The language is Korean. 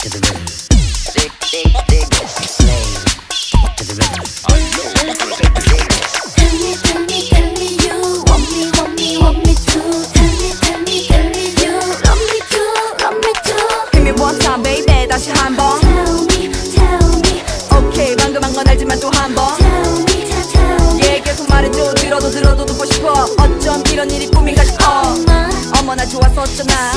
to the rhythm. Dig, dig, dig this, slave to the rhythm. I know it's dig, dig this. Tell me, tell me, tell me you want me, want me, want me too. Tell me, tell me, tell me you love me too, love me too. Give me one time, baby, 다시 한 번. Tell me, tell me. Okay, 방금 한 건 알지만 또 한 번. Tell me, tell, tell me. 예, 계속 말해줘, 들어도 들어도 듣고 싶어. 어쩜 이런 일이 꿈인가 싶어. 어머나 좋았었잖아.